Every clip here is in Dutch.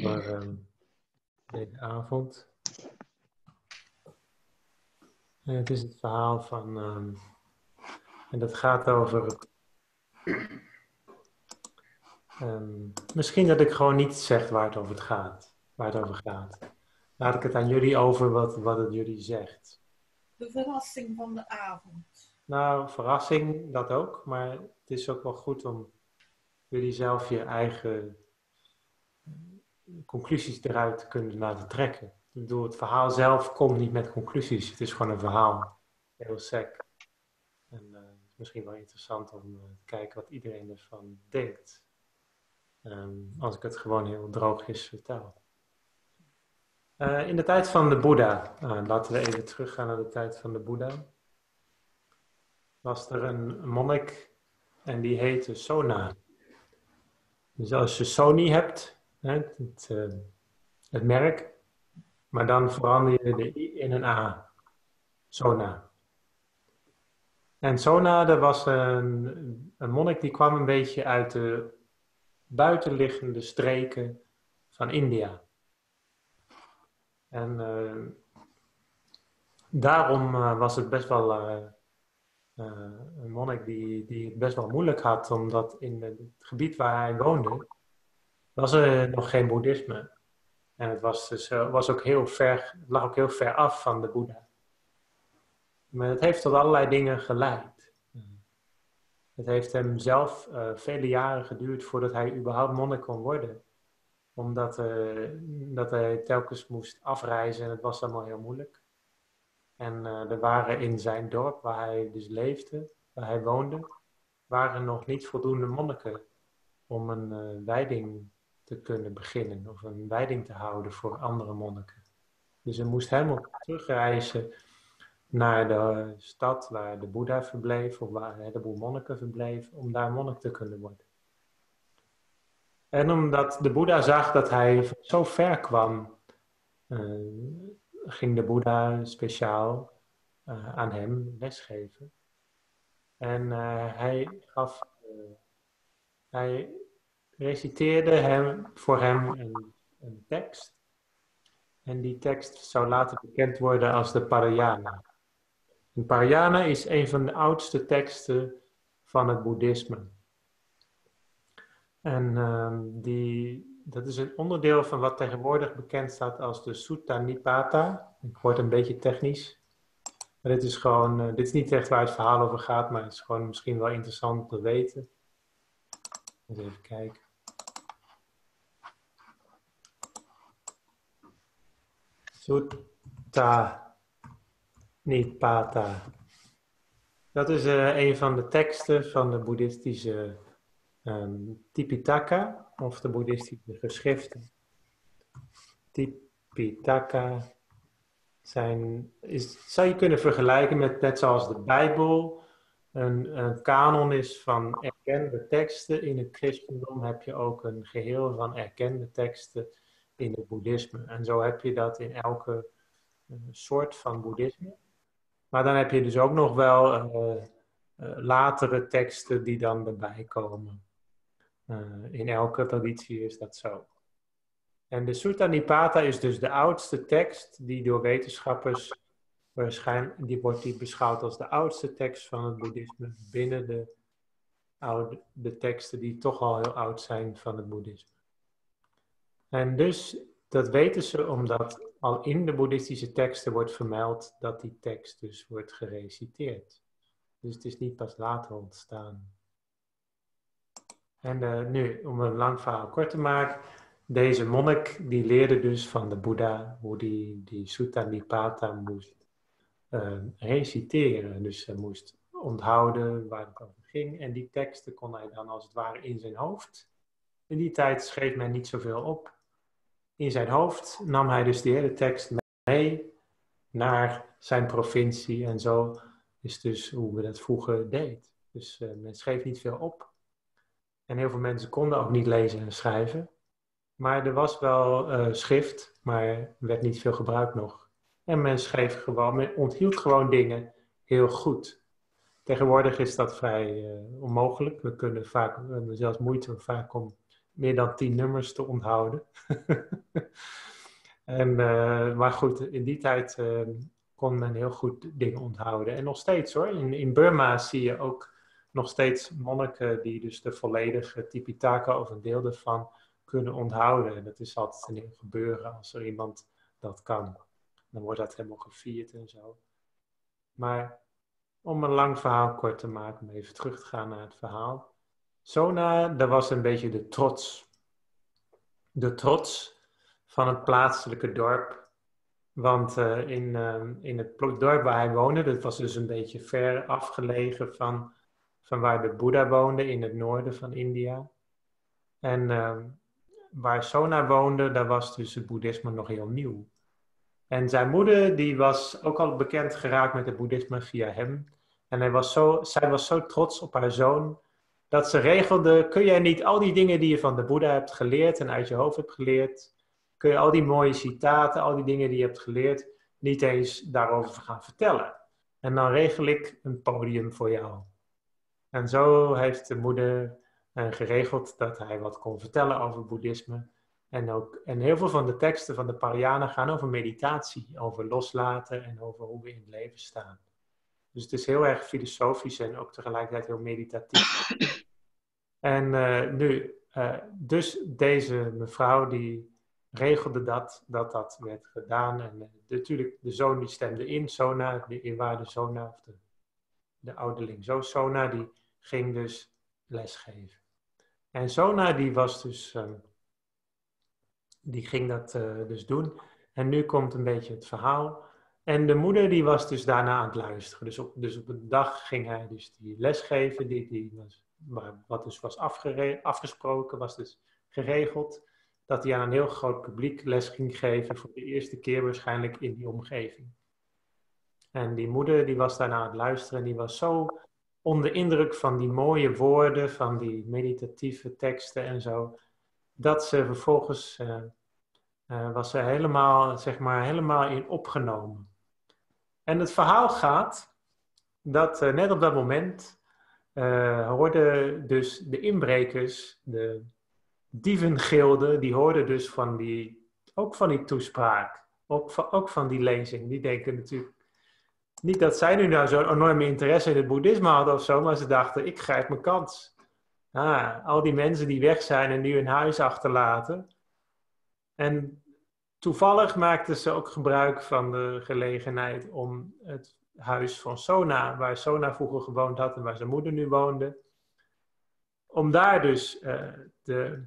voor ehm, deze avond. En het is het verhaal van, ehm, en dat gaat over, ehm, misschien dat ik gewoon niet zeg waar het over gaat, waar het over gaat. Laat ik het aan jullie over wat, wat het jullie zegt. De verrassing van de avond. Nou, verrassing, dat ook, maar het is ook wel goed om jullie zelf je eigen conclusies eruit kunnen laten trekken. Ik het verhaal zelf komt niet met conclusies. Het is gewoon een verhaal. Heel sec. En uh, het is misschien wel interessant om uh, te kijken wat iedereen ervan denkt. Um, als ik het gewoon heel droogjes vertel. Uh, in de tijd van de Boeddha, laten we even teruggaan naar de tijd van de Boeddha. Was er een monnik en die heette Sona. Dus als je Sony hebt, het, het, uh, het, merk, maar dan verander je de I in een A. Sona. En Sona, dat was een, een monnik die kwam een beetje uit de buitenliggende streken van India. En uh, daarom uh, was het best wel een monnik die, die het best wel moeilijk had, omdat in het gebied waar hij woonde, was er nog geen boeddhisme. En het was, dus, uh, was ook heel ver, het lag ook heel ver af van de Boeddha. Maar het heeft tot allerlei dingen geleid. Het heeft hem zelf uh, vele jaren geduurd voordat hij überhaupt monnik kon worden. Omdat uh, dat hij telkens moest afreizen en het was allemaal heel moeilijk. En er waren in zijn dorp waar hij dus leefde, waar hij woonde, waren nog niet voldoende monniken om een wijding te kunnen beginnen of een wijding te houden voor andere monniken. Dus hij moest helemaal terugreizen naar de stad waar de Boeddha verbleef of waar een heleboel monniken verbleven om daar monnik te kunnen worden. En omdat de Boeddha zag dat hij zo ver kwam, uh, ging de Boeddha speciaal uh, aan hem lesgeven. En uh, hij gaf, hij reciteerde hem, voor hem een, een, tekst. En die tekst zou later bekend worden als de Parayana. En Parayana is een van de oudste teksten van het boeddhisme. En um, die, dat is een onderdeel van wat tegenwoordig bekend staat als de Sutta Nipata. Ik word een beetje technisch. Maar dit is gewoon, uh, dit is niet echt waar het verhaal over gaat, maar het is gewoon misschien wel interessant te weten. Even kijken. Sutta Nipata. Dat is uh, een van de teksten van de boeddhistische um, Tipitaka, of de boeddhistische geschriften. Tipitaka zijn, is, zou je kunnen vergelijken met, net zoals de Bijbel, een, een kanon is van erkende teksten. In het christendom heb je ook een geheel van erkende teksten in het boeddhisme. En zo heb je dat in elke uh, soort van boeddhisme. Maar dan heb je dus ook nog wel uh, uh, latere teksten die dan erbij komen. in elke traditie is dat zo. En de Sutta Nipata is dus de oudste tekst die door wetenschappers waarschijnlijk, die wordt die beschouwd als de oudste tekst van het boeddhisme binnen de, oude, de teksten die toch al heel oud zijn van het boeddhisme. En dus, dat weten ze omdat al in de boeddhistische teksten wordt vermeld dat die tekst dus wordt gereciteerd. Dus het is niet pas later ontstaan. En uh, nu, om een lang verhaal kort te maken, deze monnik die leerde dus van de Boeddha hoe die, die Sutta Nipata moest uh, reciteren. Dus hij moest onthouden waar het over ging. En die teksten kon hij dan als het ware in zijn hoofd. In die tijd schreef men niet zoveel op in zijn hoofd nam hij dus die hele tekst mee naar zijn provincie. En zo is dus hoe we dat vroeger deed. Dus uh, men schreef niet veel op. En heel veel mensen konden ook niet lezen en schrijven. Maar er was wel uh, schrift, maar werd niet veel gebruikt nog. En men schreef gewoon, men onthield gewoon dingen heel goed. Tegenwoordig is dat vrij uh, onmogelijk. We kunnen vaak, zelfs moeite vaak om meer dan tien nummers te onthouden. en, eh, maar goed, in die tijd uh, kon men heel goed dingen onthouden. En nog steeds hoor, in, in Burma zie je ook nog steeds monniken die dus de volledige Tipitaka of een deel ervan kunnen onthouden. En dat is altijd een heel gebeuren als er iemand dat kan. Dan wordt dat helemaal gevierd en zo. Maar om een lang verhaal kort te maken, om even terug te gaan naar het verhaal. Sona, dat was een beetje de trots. De trots van het plaatselijke dorp. Want uh, in, uh, in het dorp waar hij woonde, dat was dus een beetje ver afgelegen van, van waar de Boeddha woonde in het noorden van India. En uh, waar Sona woonde, daar was dus het boeddhisme nog heel nieuw. En zijn moeder, die was ook al bekend geraakt met het boeddhisme via hem. En hij was zo, zij was zo trots op haar zoon, dat ze regelde, kun jij niet al die dingen die je van de Boeddha hebt geleerd en uit je hoofd hebt geleerd, kun je al die mooie citaten, al die dingen die je hebt geleerd, niet eens daarover gaan vertellen. En dan regel ik een podium voor jou. En zo heeft de moeder uh, geregeld dat hij wat kon vertellen over boeddhisme. En, ook, en heel veel van de teksten van de Pariana gaan over meditatie, over loslaten en over hoe we in het leven staan. Dus het is heel erg filosofisch en ook tegelijkertijd heel meditatief. En uh, nu, uh, dus deze mevrouw die regelde dat, dat dat werd gedaan. En uh, natuurlijk, de zoon die stemde in, Sona, de eerwaarde Sona, of de, de ouderling zo Sona, die ging dus lesgeven. En Sona die was dus, um, die ging dat dus doen. En nu komt een beetje het verhaal. En de moeder die was dus daarna aan het luisteren. Dus op, dus op een dag ging hij dus die les geven, die, die was, wat dus was afgesproken, was dus geregeld. Dat hij aan een heel groot publiek les ging geven, voor de eerste keer waarschijnlijk in die omgeving. En die moeder die was daarna aan het luisteren en die was zo onder indruk van die mooie woorden, van die meditatieve teksten en zo, dat ze vervolgens uh, uh, was ze helemaal, zeg maar, helemaal in opgenomen. En het verhaal gaat dat uh, net op dat moment uh, hoorden dus de inbrekers, de dievengilde, die hoorden dus van die, ook van die toespraak, ook van, ook van die lezing. Die denken natuurlijk niet dat zij nu nou zo'n enorme interesse in het boeddhisme hadden of zo, maar ze dachten, ik grijp mijn kans. Ah, al die mensen die weg zijn en nu hun huis achterlaten. En Toevallig maakten ze ook gebruik van de gelegenheid om het huis van Sona, waar Sona vroeger gewoond had en waar zijn moeder nu woonde, om daar dus uh, de,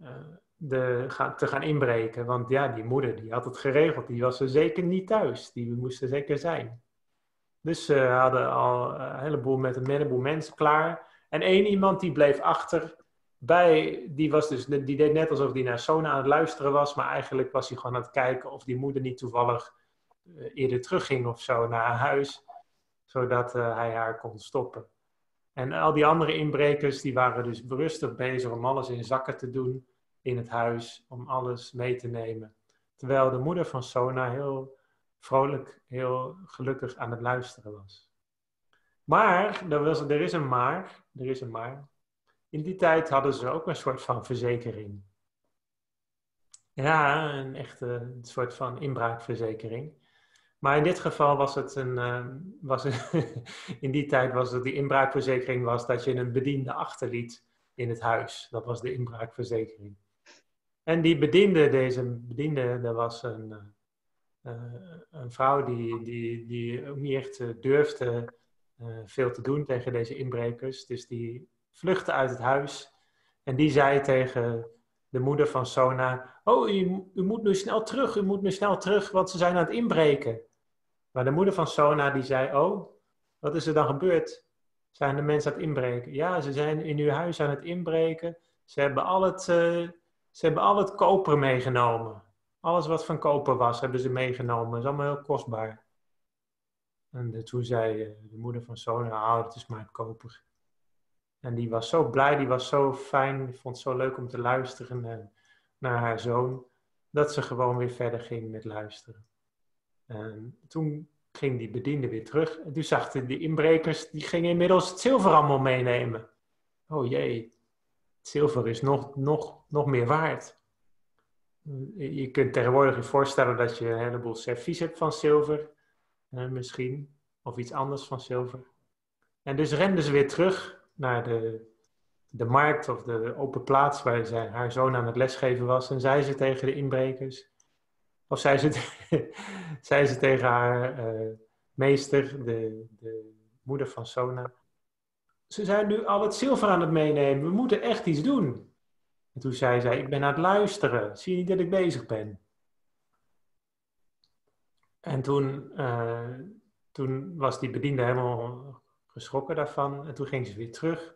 uh, de, te gaan inbreken. Want ja, die moeder die had het geregeld, die was er zeker niet thuis, die moest er zeker zijn. Dus ze hadden al heleboel met een heleboel mensen klaar. En één iemand die bleef achter bij, die, was dus, die deed net alsof hij naar Sona aan het luisteren was, maar eigenlijk was hij gewoon aan het kijken of die moeder niet toevallig uh, eerder terugging of zo naar huis, zodat uh, hij haar kon stoppen. En al die andere inbrekers, die waren dus berustig bezig om alles in zakken te doen in het huis, om alles mee te nemen. Terwijl de moeder van Sona heel vrolijk, heel gelukkig aan het luisteren was. Maar, er is een maar, er is een maar. In die tijd hadden ze ook een soort van verzekering. Ja, een echte soort van inbraakverzekering. Maar in dit geval was het een. Uh, was in die tijd was het die inbraakverzekering was dat je een bediende achterliet in het huis. Dat was de inbraakverzekering. En die bediende, deze bediende, dat was een, uh, een vrouw die, die, die niet echt durfde uh, veel te doen tegen deze inbrekers. Dus die vluchtte uit het huis. En die zei tegen de moeder van Sona: Oh, u, u, moet nu snel terug, u moet nu snel terug, want ze zijn aan het inbreken. Maar de moeder van Sona die zei: Oh, wat is er dan gebeurd? Zijn de mensen aan het inbreken? Ja, ze zijn in uw huis aan het inbreken. Ze hebben al het, uh, ze hebben al het koper meegenomen. Alles wat van koper was, hebben ze meegenomen. Dat is allemaal heel kostbaar. En toen zei uh, de moeder van Sona: Oh, het is maar koper. En die was zo blij, die was zo fijn, die vond het zo leuk om te luisteren naar haar zoon, dat ze gewoon weer verder ging met luisteren. En toen ging die bediende weer terug. En toen zag de inbrekers, die gingen inmiddels het zilver allemaal meenemen. Oh jee. zilver is nog, nog, nog meer waard. Je kunt tegenwoordig je voorstellen dat je een heleboel servies hebt van zilver, eh, misschien, of iets anders van zilver. En dus renden ze weer terug naar de, de markt of de open plaats waar zij, haar zoon aan het lesgeven was. En zei ze tegen de inbrekers, of zei ze, zei ze tegen haar uh, meester, de, de moeder van Sona, ze zijn nu al het zilver aan het meenemen, we moeten echt iets doen. En toen zei zij, ik ben aan het luisteren, zie je niet dat ik bezig ben? En toen, uh, toen was die bediende helemaal geschrokken daarvan en toen ging ze weer terug.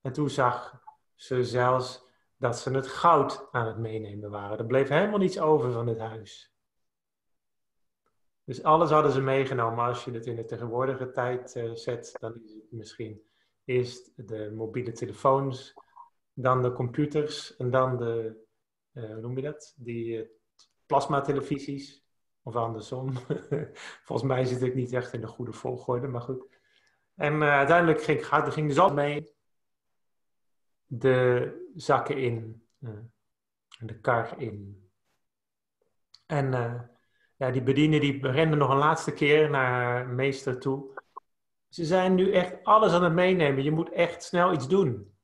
En toen zag ze zelfs dat ze het goud aan het meenemen waren. Er bleef helemaal niets over van het huis. Dus alles hadden ze meegenomen. Als je het in de tegenwoordige tijd uh, zet, dan is het misschien eerst de mobiele telefoons, dan de computers en dan de, uh, hoe noem je dat? Die uh. Of andersom. Volgens mij zit ik niet echt in de goede volgorde, maar goed. En uiteindelijk ging, ging dus al mee de zakken in, de kar in. En ja, die bediener die rende nog een laatste keer naar meester toe. Ze zijn nu echt alles aan het meenemen. Je moet echt snel iets doen.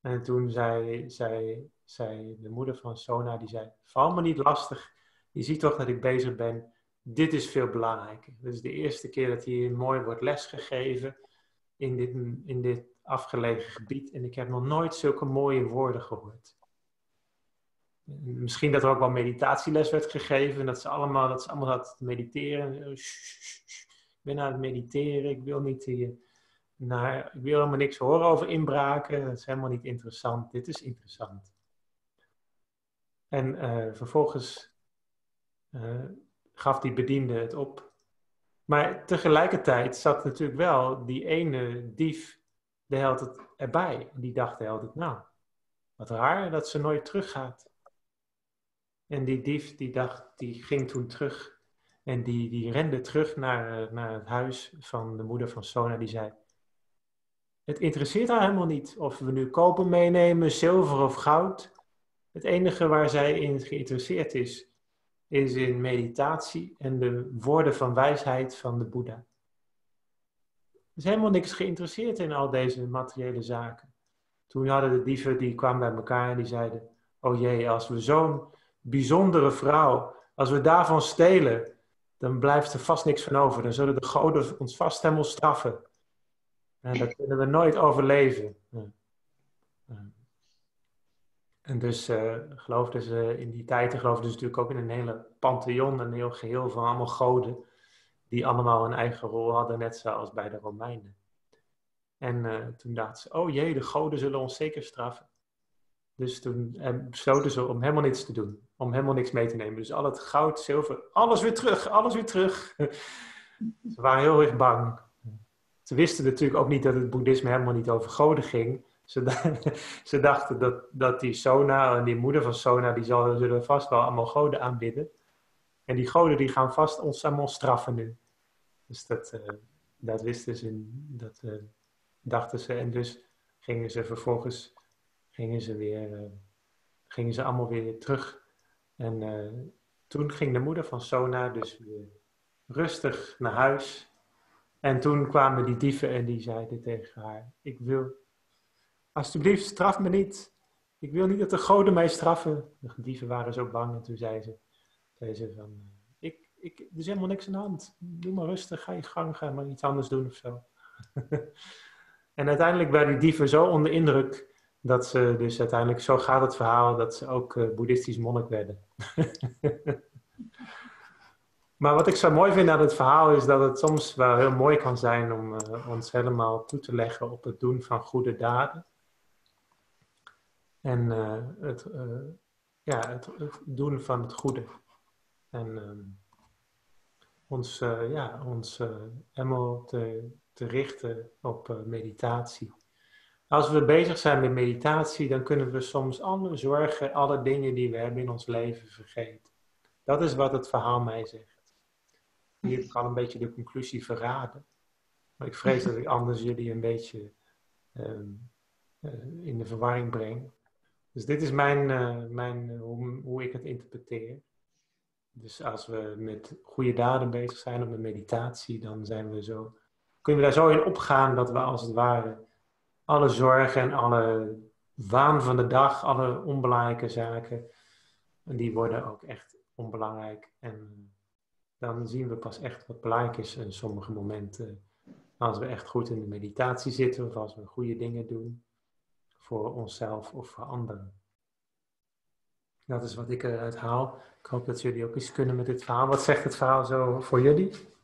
En toen zei, zei, zei de moeder van Sona, die zei, val me niet lastig. Je ziet toch dat ik bezig ben. Dit is veel belangrijker. Dit is de eerste keer dat hier mooi wordt lesgegeven in dit, in dit afgelegen gebied. En ik heb nog nooit zulke mooie woorden gehoord. Misschien dat er ook wel meditatieles werd gegeven. En dat ze allemaal, dat ze allemaal hadden mediteren. Ik ben aan het mediteren. Ik wil niet hier naar, ik wil helemaal niks horen over inbraken. Dat is helemaal niet interessant. Dit is interessant. En uh, vervolgens uh, gaf die bediende het op. Maar tegelijkertijd zat natuurlijk wel die ene dief, de held het erbij. En die dacht de held het, nou, wat raar dat ze nooit teruggaat. En die dief die dacht, die ging toen terug en die, die rende terug naar, eh, naar het huis van de moeder van Sona. Die zei, het interesseert haar helemaal niet of we nu koper meenemen, zilver of goud. Het enige waar zij in geïnteresseerd is, is in meditatie en de woorden van wijsheid van de Boeddha. Er is helemaal niks geïnteresseerd in al deze materiële zaken. Toen hadden de dieven, die kwamen bij elkaar en die zeiden, oh jee, als we zo'n bijzondere vrouw, als we daarvan stelen, dan blijft er vast niks van over. Dan zullen de goden ons vast helemaal straffen. En dat kunnen we nooit overleven. En dus uh, geloofden ze in die tijd, geloofden ze natuurlijk ook in een hele pantheon, een heel geheel van allemaal goden, die allemaal een eigen rol hadden, net zoals bij de Romeinen. En uh, toen dachten ze, oh jee, de goden zullen ons zeker straffen. Dus toen eh, besloten ze om helemaal niets te doen om helemaal niks mee te nemen. Dus al het goud, zilver, alles weer terug, alles weer terug. Ze waren heel erg bang. Ze wisten natuurlijk ook niet dat het boeddhisme helemaal niet over goden ging. Ze, ze dachten dat, dat die Sona en die moeder van Sona, die zullen vast wel allemaal goden aanbidden. En die goden die gaan vast ons allemaal straffen nu. Dus dat, uh, dat wisten ze, dat uh, dachten ze. En dus gingen ze vervolgens, gingen ze weer, uh, gingen ze allemaal weer terug en toen ging de moeder van Sona dus weer rustig naar huis. En toen kwamen die dieven en die zeiden tegen haar: Ik wil, alsjeblieft, straf me niet. Ik wil niet dat de goden mij straffen. De dieven waren zo bang en toen zei ze, zei ze van, eh, ik, ik, er is helemaal niks aan de hand. Doe maar rustig, ga je gang, ga maar iets anders doen of zo. en uiteindelijk waren die dieven zo onder indruk dat ze dus uiteindelijk, zo gaat het verhaal, dat ze ook uh, boeddhistisch monnik werden. maar wat ik zo mooi vind aan het verhaal is dat het soms wel heel mooi kan zijn om uh, ons helemaal toe te leggen op het doen van goede daden. En uh, het, ja, het, doen van het goede. En ehm, ons, ja, ons helemaal te, te richten op meditatie. Als we bezig zijn met meditatie, dan kunnen we soms alle zorgen, alle dingen die we hebben in ons leven vergeten. Dat is wat het verhaal mij zegt. Hier kan een beetje de conclusie verraden. Maar ik vrees dat ik anders jullie een beetje um, in de verwarring breng. Dus dit is mijn, mijn, hoe, hoe ik het interpreteer. Dus als we met goede daden bezig zijn of met meditatie, dan zijn we zo, kunnen we daar zo in opgaan dat we als het ware alle zorgen en alle waan van de dag, alle onbelangrijke zaken, die worden ook echt onbelangrijk. En dan zien we pas echt wat belangrijk is in sommige momenten. Als we echt goed in de meditatie zitten of als we goede dingen doen voor onszelf of voor anderen. Dat is wat ik eruit haal. Ik hoop dat jullie ook iets kunnen met dit verhaal. Wat zegt het verhaal zo voor jullie?